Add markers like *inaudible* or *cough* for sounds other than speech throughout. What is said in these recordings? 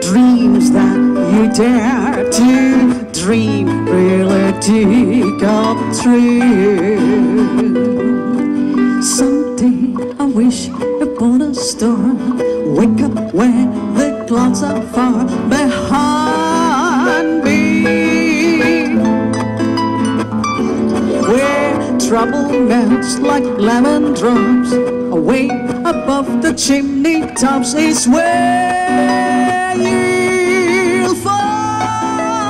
dreams that you dare to dream really do come true. Someday I wish upon a star, wake up when the clouds are far behind me. Where trouble melts like lemon drops away above the chimney tops is where you'll find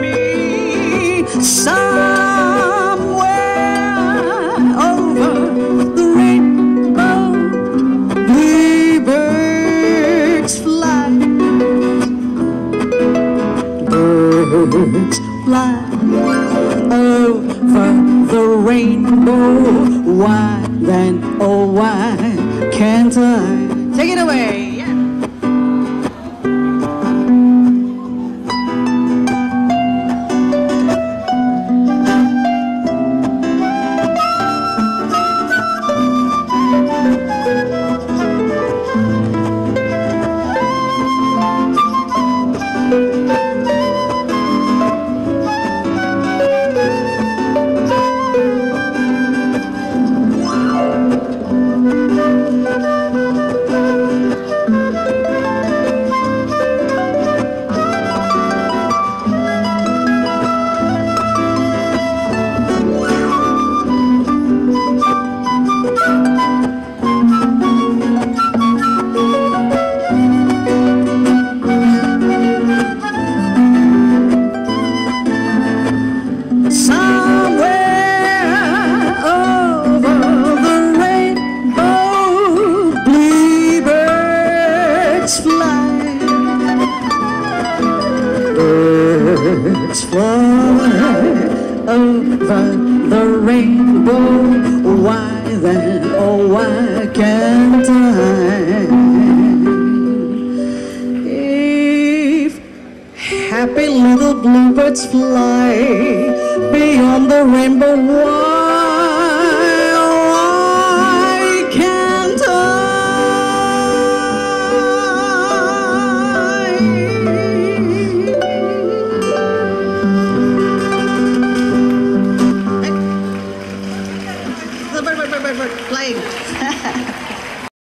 me somewhere over the rainbow bluebirds fly birds fly over the rainbow. Why then, oh why can't I? Take it away. Birds fly over the rainbow. Why then, oh why can't I? If happy little bluebirds fly beyond the rainbow, why played. *laughs*